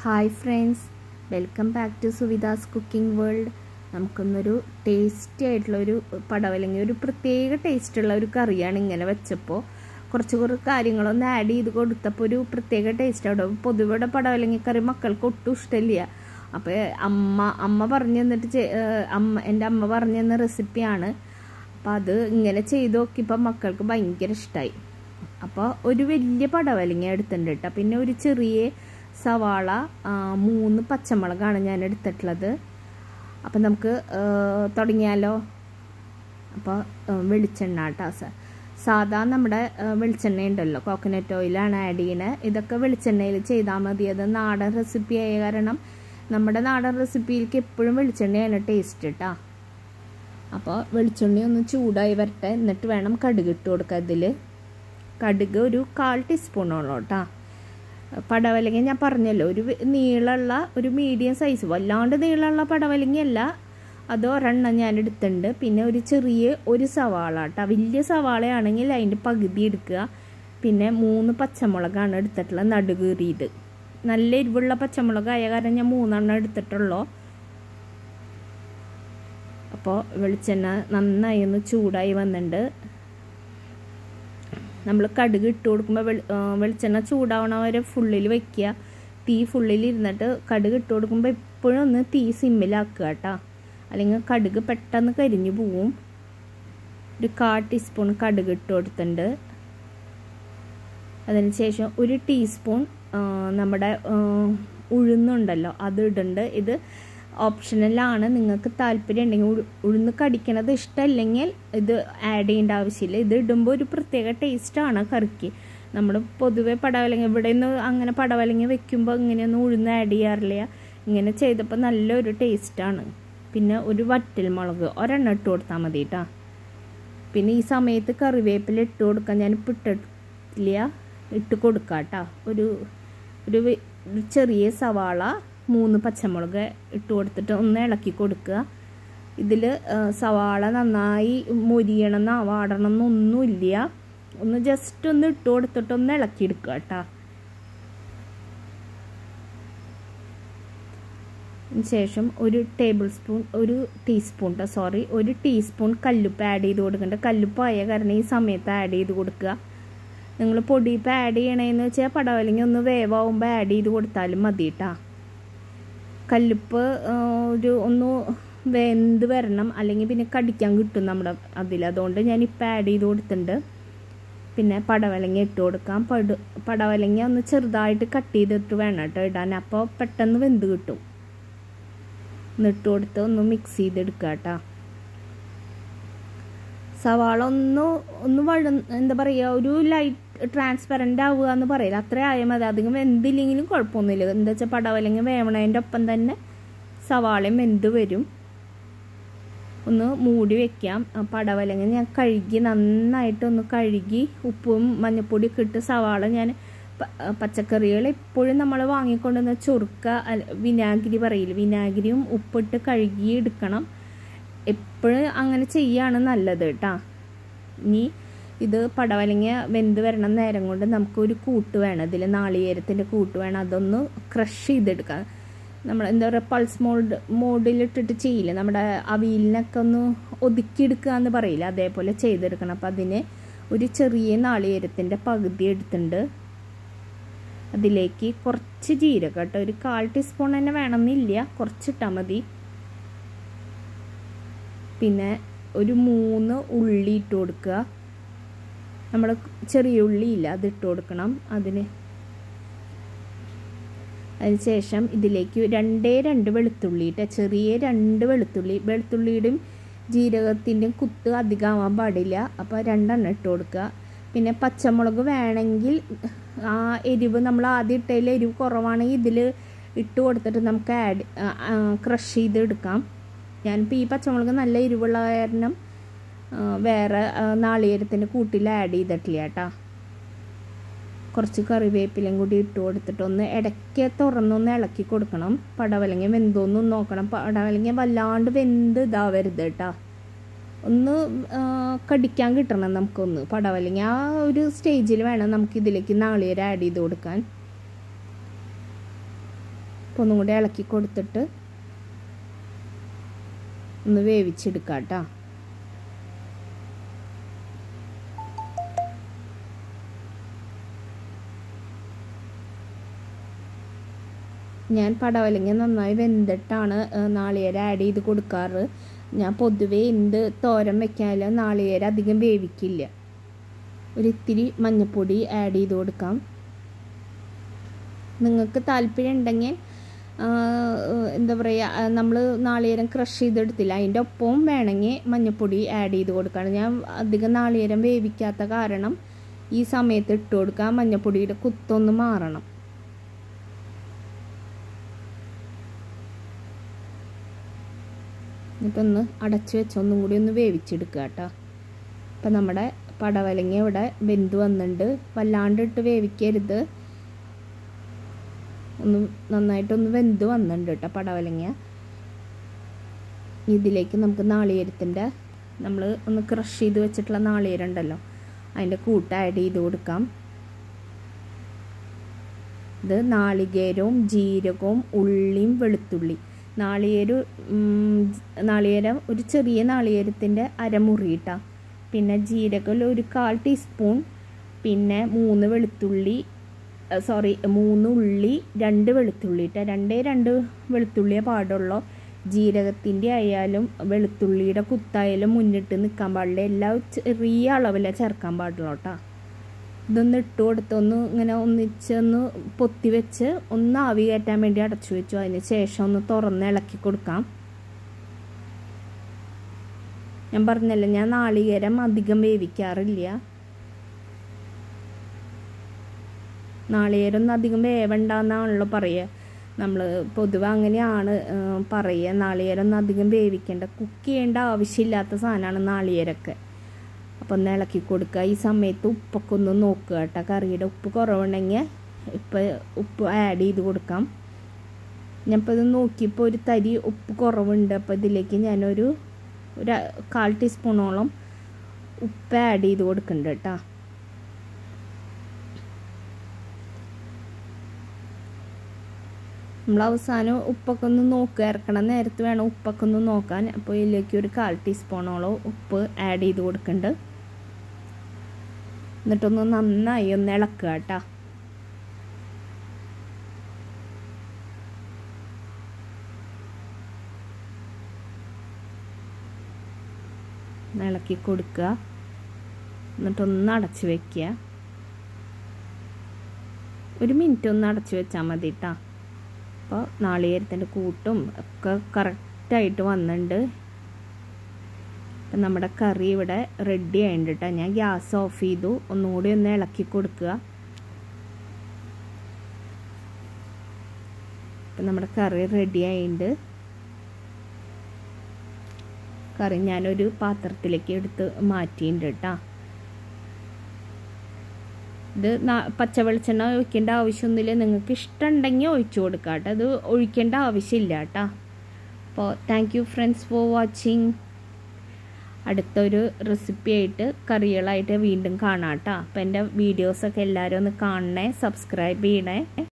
Hi friends welcome back to Suvidhas cooking world. നമുക്കൊന്നൊരു tasty ആയിട്ടുള്ളൊരു പടവലങ്ങി ഒരു പ്രത്യേക ടേസ്റ്റുള്ള ഒരു കറിയാണ് ഇങ്ങനെ വെച്ചപ്പോൾ. കുറച്ച് കുറച്ച് കാര്യങ്ങളൊന്ന് ആഡ് ചെയ്ത് കൊടുത്തപ്പോൾ ഒരു പ്രത്യേക ടേസ്റ്റ് അവിടെ പൊതുവെ പടവലങ്ങിക്കറി മക്കൾക്ക് ഒട്ടും ഇഷ്ടമില്ല. അപ്പോൾ അമ്മ അമ്മ പറഞ്ഞു തന്നിട്ട് അമ്മ എന്റെ അമ്മ പറഞ്ഞു തന്ന റെസിപ്പിയാണ്. അപ്പോൾ അത് ഇങ്ങനെ ചെയ്ത് നോക്കിയപ്പോൾ മക്കൾക്ക് ഭയങ്കര ഇഷ്ടമായി. അപ്പോൾ ഒരു വലിയ പടവലങ്ങ എടുത്തിട്ടുണ്ട് കേട്ടോ. പിന്നെ ഒരു ചെറിയ സവാള മൂന്ന് പച്ചമുളകാണ് ഞാൻ എടുത്തിട്ടുള്ളത് അപ്പം നമുക്ക് തുടങ്ങിയാലോ? അപ്പോൾ വെളിച്ചെണ്ണ കേട്ടോ സാധാ നമ്മുടെ വെളിച്ചെണ്ണ ഉണ്ടല്ലോ കോക്കനട്ട് ഓയിലാണ് ആഡ് ചെയ്യുന്നത് ഇതൊക്കെ വെളിച്ചെണ്ണയിൽ ചെയ്താൽ മതി. അത് നാടൻ റെസിപ്പി ആയ കാരണം നമ്മുടെ നാടൻ റെസിപ്പിയിലേക്ക് എപ്പോഴും വെളിച്ചെണ്ണയാണ് ടേസ്റ്റ് കേട്ടോ അപ്പോൾ വെളിച്ചെണ്ണ ഒന്ന് ചൂടായി വരട്ടെ. എന്നിട്ട് വേണം കടുക് ഇട്ട് കൊടുക്കുക ഇതിൽ കടുക് ഒരു കാൽ ടീസ്പൂണോളം കേട്ടോ പടവലങ്ങ ഞാൻ പറഞ്ഞല്ലോ ഒരു നീളമുള്ള ഒരു മീഡിയം സൈസ് വല്ലാണ്ട് നീളമുള്ള പടവലങ്ങയല്ല. അത് ഒരെണ്ണം ഞാൻ എടുത്തിട്ടുണ്ട് പിന്നെ ഒരു ചെറിയ ഒരു സവാള കേട്ടോ വലിയ സവാളയാണെങ്കിൽ അതിന്റെ പകുതി എടുക്കുക. പിന്നെ മൂന്ന് പച്ചമുളകാണ് എടുത്തിട്ടുള്ളത് നടുകീറിയത്. നല്ല എരിവുള്ള പച്ചമുളകായ കാരണം ഞാൻ മൂന്നെണ്ണം എടുത്തിട്ടുള്ളൂ. അപ്പോൾ വെളിച്ചെണ്ണ നന്നായി ഒന്ന് ചൂടായി വന്നിട്ടുണ്ട് നമ്മൾ കടുക് ഇട്ട് കൊടുക്കുമ്പോൾ വെളി വെളിച്ചെണ്ണ ചൂടാവണ വരെ ഫുള്ളിൽ വെക്കുക. തീ ഫുള്ളിൽ ഇരുന്നിട്ട് കടുക് ഇട്ട് കൊടുക്കുമ്പോൾ എപ്പോഴും ഒന്ന് തീ സിമ്മിലാക്കുക കേട്ടോ. അല്ലെങ്കിൽ കടുക് പെട്ടെന്ന് കരിഞ്ഞു പോവും. ഒരു കാ ടീസ്പൂൺ കടുക് ഇട്ട് കൊടുത്തിട്ടുണ്ട്. അതിനുശേഷം ഒരു ടീസ്പൂൺ നമ്മുടെ ഉഴുന്നുണ്ടല്ലോ അത് ഇടുന്നുണ്ട് ഇത് ഓപ്ഷണലാണ് നിങ്ങൾക്ക് താല്പര്യം ഉണ്ടെങ്കിൽ ഉഴുന്ന് കടിക്കണത് ഇഷ്ടമല്ലെങ്കിൽ ഇത് ആഡ് ചെയ്യേണ്ട ആവശ്യമില്ല. ഇത് ഇടുമ്പോൾ ഒരു പ്രത്യേക ടേസ്റ്റാണ് കറിക്ക്. നമ്മൾ പൊതുവെ പടവലങ്ങ ഇവിടെ നിന്ന് അങ്ങനെ പടവലങ്ങ വെക്കുമ്പോൾ ഇങ്ങനെയൊന്നും ഉഴുന്ന് ആഡ് ചെയ്യാറില്ല. ഇങ്ങനെ ചെയ്തപ്പോൾ നല്ലൊരു ടേസ്റ്റാണ് പിന്നെ ഒരു വറ്റൽ മുളക് ഒരെണ്ണം ഇട്ട് കൊടുത്താൽ മതി കേട്ടോ പിന്നെ ഈ സമയത്ത് കറിവേപ്പില ഇട്ട് കൊടുക്കാൻ ഞാൻ ഇപ്പം ഇട്ടില്ല ഇട്ട് കൊടുക്കാം കേട്ടോ ഒരു ഒരു ചെറിയ സവാള മൂന്ന് പച്ചമുളക് ഇട്ട് കൊടുത്തിട്ട് ഒന്ന് ഇളക്കി കൊടുക്കുക. ഇതിൽ സവാള നന്നായി മൊരിയണം ആവാടണം എന്നൊന്നുമില്ല ഒന്ന് ജസ്റ്റ് ഒന്ന് ഇട്ട് കൊടുത്തിട്ട് ഒന്ന് ഇളക്കി എടുക്കുക കേട്ടോ. ശേഷം ഒരു ടേബിൾ സ്പൂൺ ഒരു ടീസ്പൂൺ സോറി ഒരു ടീസ്പൂൺ കല്ലുപ്പ് ആഡ് ചെയ്ത് കൊടുക്കണ്ട. കല്ലുപ്പ് ആയ കാരണം ഈ സമയത്ത് ആഡ് ചെയ്ത് കൊടുക്കുക. നിങ്ങൾ പൊടിയിപ്പോൾ ആഡ് ചെയ്യണേന്ന് വെച്ചാൽ പടവലങ്ങി ഒന്ന് വേവാകുമ്പോൾ ആഡ് ചെയ്ത് കൊടുത്താലും മതി കേട്ടോ. കല്ലുപ്പ് ഒരു ഒന്ന് വെന്ത് വരണം. അല്ലെങ്കിൽ പിന്നെ കടിക്കാൻ കിട്ടും നമ്മുടെ അതിൽ. അതുകൊണ്ട് ഞാൻ ഇപ്പം ആഡ് ചെയ്ത് കൊടുത്തിട്ടുണ്ട്. പിന്നെ പടവലങ്ങ ഇട്ട് കൊടുക്കാം. പട പടവലങ്ങ ഒന്ന് ചെറുതായിട്ട് കട്ട് ചെയ്തിട്ട് വേണം കേട്ടോ ഇടാൻ. അപ്പോൾ പെട്ടെന്ന് വെന്ത് കിട്ടും. എന്നിട്ട് കൊടുത്ത് ഒന്ന് മിക്സ് ചെയ്തെടുക്കുക കേട്ടോ. സവാള ഒന്ന് ഒന്ന് വഴ എന്താ പറയുക ഒരു ലൈറ്റ് ട്രാൻസ്പെറന്റ് ആവുക എന്ന് പറയില്ല. അത്ര ആയാൽ മതി. അധികം വെന്തില്ലെങ്കിലും കുഴപ്പമൊന്നുമില്ല. എന്താ വെച്ചാൽ പടവലങ്ങ വേവണതിന്റെ ഒപ്പം തന്നെ സവാളയും വെന്ത് വരും. ഒന്ന് മൂടി വെക്കാം. പടവലങ്ങ ഞാൻ കഴുകി നന്നായിട്ട് ഒന്ന് കഴുകി ഉപ്പും മഞ്ഞപ്പൊടിയൊക്കെ ഇട്ട് സവാള ഞാൻ പച്ചക്കറികൾ എപ്പോഴും നമ്മൾ വാങ്ങിക്കൊണ്ടുവന്ന ചൊറുക്ക വിനാഗിരി പറയില്ല? വിനാഗിരിയും ഉപ്പിട്ട് കഴുകി എടുക്കണം. എപ്പോഴും അങ്ങനെ ചെയ്യാണ് നല്ലത് കേട്ടോ. ഇനി ഇത് പടവലങ്ങ വെന്ത് വരണം നേരം കൊണ്ട് നമുക്കൊരു കൂട്ട് വേണം. ഇതിൽ നാളികേരത്തിന്റെ കൂട്ട് വേണം. അതൊന്ന് ക്രഷ് ചെയ്തെടുക്കാം. നമ്മൾ എന്താ പറയുക പൾസ് മോൾഡ് മോഡിലിട്ടിട്ട് ചെയ്യില്ല? നമ്മുടെ അവിയലിനൊക്കെ ഒന്ന് ഒതുക്കിയെടുക്കുക എന്ന് പറയില്ല? അതേപോലെ ചെയ്തെടുക്കണം. അപ്പം അതിന് ഒരു ചെറിയ നാളികേരത്തിന്റെ പകുതി എടുത്തിട്ടുണ്ട്. അതിലേക്ക് കുറച്ച് ജീരകം കേട്ടോ. ഒരു കാൽ ടീസ്പൂൺ തന്നെ വേണമെന്നില്ല. കുറച്ചിട്ടാൽ മതി. പിന്നെ ഒരു മൂന്ന് ഉള്ളി ഇട്ട് കൊടുക്കുക. നമ്മൾ ചെറിയ ഉള്ളിയില്ല അതിട്ട് കൊടുക്കണം. അതിന് അതിനുശേഷം ഇതിലേക്ക് രണ്ടേ രണ്ട് വെളുത്തുള്ളി ഇട്ട ചെറിയ രണ്ട് വെളുത്തുള്ളി. വെളുത്തുള്ളിയുടെയും ജീരകത്തിന്റെയും കുത്ത് അധികമാവാൻ പാടില്ല. അപ്പോൾ രണ്ടെണ്ണം ഇട്ട് കൊടുക്കുക. പിന്നെ പച്ചമുളക് വേണമെങ്കിൽ ആ എരിവ് നമ്മൾ ആദ്യം ഇട്ടതിൽ എരിവ് കുറവാണെങ്കിൽ ഇതിൽ ഇട്ട് കൊടുത്തിട്ട് നമുക്ക് ആഡ് ക്രഷ് ചെയ്ത് എടുക്കാം ഞാനിപ്പോൾ ഈ പച്ചമുളക് നല്ല എരിവുള്ള കാരണം വേറെ നാളികേരത്തിന്റെ കൂട്ടിൽ ആഡ് ചെയ്തിട്ടില്ല കേട്ടോ. കുറച്ച് കറിവേപ്പിലയും കൂടി ഇട്ട് കൊടുത്തിട്ട് ഒന്ന് ഇടയ്ക്ക് തുറന്നൊന്ന് ഇളക്കി കൊടുക്കണം. പടവലങ്ങ വെന്തോന്നും നോക്കണം. പടവലങ്ങ വല്ലാണ്ട് വെന്ത് ഇതാവരുത് കേട്ടോ. ഒന്ന് കടിക്കാൻ കിട്ടണം നമുക്കൊന്ന്. പടവലങ്ങ ആ ഒരു സ്റ്റേജിൽ വേണം നമുക്ക് ഇതിലേക്ക് നാളികേരം ആഡ് ചെയ്ത് കൊടുക്കാൻ. അപ്പോൾ ഒന്നും കൂടി ഇളക്കി കൊടുത്തിട്ട് ഒന്ന് വേവിച്ചെടുക്കാം കേട്ടോ. ഞാൻ പടവലങ്ങ നന്നായി വെന്തിട്ടാണ് നാളികേരം ആഡ് ചെയ്ത് കൊടുക്കാറ്. ഞാൻ പൊതുവേ എന്ത് തോരൻ വെക്കാനും നാളികേരം അധികം വേവിക്കില്ല. ഒരിത്തിരി മഞ്ഞൾപ്പൊടി ആഡ് ചെയ്ത് കൊടുക്കാം. നിങ്ങൾക്ക് താല്പര്യം ഉണ്ടെങ്കിൽ എന്താ പറയുക നമ്മൾ നാളികേരം ക്രഷ് ചെയ്തെടുത്തില്ല. അതിന്റെ ഒപ്പവും വേണമെങ്കിൽ മഞ്ഞൾപ്പൊടി ആഡ് ചെയ്ത് കൊടുക്കണം. ഞാൻ അധികം നാളികേരം വേവിക്കാത്ത കാരണം ഈ സമയത്ത് ഇട്ട് കൊടുക്കുക. മഞ്ഞൾപ്പൊടിയുടെ കുത്തൊന്ന് മാറണം. എന്നിട്ടൊന്ന് അടച്ച് വെച്ച് ഒന്നും കൂടി ഒന്ന് വേവിച്ചെടുക്കുക കേട്ടോ. അപ്പം നമ്മുടെ പടവലങ്ങ ഇവിടെ വെന്ത് വന്നിട്ടുണ്ട്. വല്ലാണ്ട് ഇട്ട് വേവിക്കരുത്. ഒന്ന് നന്നായിട്ടൊന്ന് വെന്ത് വന്നിട്ടുണ്ട് കേട്ടോ പടവലങ്ങ. ഇതിലേക്ക് നമുക്ക് നാളികേരത്തിന്റെ നമ്മൾ ഒന്ന് ക്രഷ് ചെയ്ത് വെച്ചിട്ടുള്ള നാളികേരം ഉണ്ടല്ലോ അതിന്റെ കൂട്ട് ആഡ് ചെയ്ത് കൊടുക്കാം. ഇത് നാളികേരവും ജീരകവും ഉള്ളിയും വെളുത്തുള്ളി. നാളികേരം നാളികേരം ഒരു ചെറിയ നാളികേരത്തിന്റെ അരമുറി ഇട്ടാ പിന്നെ ജീരകം ഒരു കാൽ ടീസ്പൂൺ. പിന്നെ മൂന്ന് വെളുത്തുള്ളി സോറി മൂന്ന് ഉള്ളി രണ്ട് വെളുത്തുള്ളി ഇട്ട. രണ്ടേ രണ്ട് വെളുത്തുള്ളിയെ പാടുള്ളൂ. ജീരകത്തിന്റെ ആയാലും വെളുത്തുള്ളിയുടെ കുത്തായാലും മുന്നിട്ട് നിൽക്കാൻ പാടില്ല. എല്ലാം ചെറിയ അളവിലേ ചേർക്കാൻ പാടുള്ളൂ കേട്ടോ. ഇതൊന്ന് ഇട്ട് കൊടുത്ത് ഒന്ന് ഇങ്ങനെ ഒന്നിച്ചൊന്ന് പൊത്തി വെച്ച് ഒന്ന് ആവി കയറ്റാൻ വേണ്ടി അടച്ചു വെച്ചു. അതിന് ശേഷം ഒന്ന് തുറന്ന് ഇളക്കി കൊടുക്കാം. ഞാൻ പറഞ്ഞല്ലോ ഞാൻ നാളികേരം അധികം വേവിക്കാറില്ല. നാളികേരം ഒന്നും അധികം വേവണ്ടെന്നാണല്ലോ പറയുക. നമ്മൾ പൊതുവെ അങ്ങനെയാണ് പറയുക. നാളികേരം ഒന്നും അധികം വേവിക്കേണ്ട കുക്ക് ചെയ്യേണ്ട ആവശ്യമില്ലാത്ത സാധനമാണ് നാളികേരമൊക്കെ. അപ്പം ഒന്ന് ഇളക്കി കൊടുക്കുക. ഈ സമയത്ത് ഉപ്പൊക്കെ ഒന്ന് നോക്കുക കേട്ടോ. കറിയുടെ ഉപ്പ് കുറവുണ്ടെങ്കിൽ ഇപ്പം ഉപ്പ് ആഡ് ചെയ്ത് കൊടുക്കാം. ഞാനിപ്പോൾ ഇത് നോക്കിയപ്പോൾ ഒരു തരി ഉപ്പ് കുറവുണ്ട്. അപ്പോൾ ഇതിലേക്ക് ഞാനൊരു ഒരു കാൽ ടീസ്പൂണോളം ഉപ്പ് ആഡ് ചെയ്ത് കൊടുക്കുന്നുണ്ട് കേട്ടോ. നമ്മൾ അവസാനം ഉപ്പൊക്കെ ഒന്ന് നോക്കുക. ഇറക്കണം നേരത്ത് വേണം ഉപ്പൊക്കെ ഒന്ന് നോക്കാൻ. അപ്പോൾ ഇതിലേക്ക് ഒരു കാൽ ടീസ്പൂണോളം ഉപ്പ് ആഡ് ചെയ്ത് കൊടുക്കുന്നുണ്ട്. എന്നിട്ടൊന്ന് നന്നായി ഒന്ന് ഇളക്കുക കേട്ടോ. ഇളക്കി കൊടുക്കുക. എന്നിട്ടൊന്ന് അടച്ച് വെക്കുക. ഒരു മിനിറ്റ് ഒന്ന് അടച്ച് വെച്ചാൽ മതി കേട്ടോ. അപ്പോൾ നാളികേരത്തിന്റെ കൂട്ടും ഒക്കെ കറക്റ്റായിട്ട് വന്നിട്ടുണ്ട്. നമ്മുടെ കറി ഇവിടെ റെഡി ആയിട്ടുണ്ട് ഞാൻ ഗ്യാസ് ഓഫ് ചെയ്തു. ഒന്നുകൂടി ഒന്ന് ഇളക്കി കൊടുക്കുക. അപ്പം നമ്മുടെ കറി റെഡി ആയിട്ടുണ്ട് കറി ഞാനൊരു പാത്രത്തിലേക്ക് എടുത്ത് മാറ്റിയിട്ടുണ്ട് കേട്ടോ ഇത് പച്ച വെളിച്ചെണ്ണ ഒഴിക്കേണ്ട ആവശ്യമൊന്നുമില്ല. നിങ്ങൾക്ക് ഇഷ്ടമുണ്ടെങ്കിൽ ഒഴിച്ചു കൊടുക്കാം കേട്ടോ അത് ഒഴിക്കേണ്ട ആവശ്യമില്ല കേട്ടോ അപ്പോൾ thank you friends for watching അടുത്തൊരു റെസിപ്പി ആയിട്ട് കറികളായിട്ട് വീണ്ടും കാണാം കേട്ടോ അപ്പോൾ എന്റെ വീഡിയോസൊക്കെ എല്ലാവരും ഒന്ന് കാണണേ സബ്സ്ക്രൈബ് ചെയ്യണേ.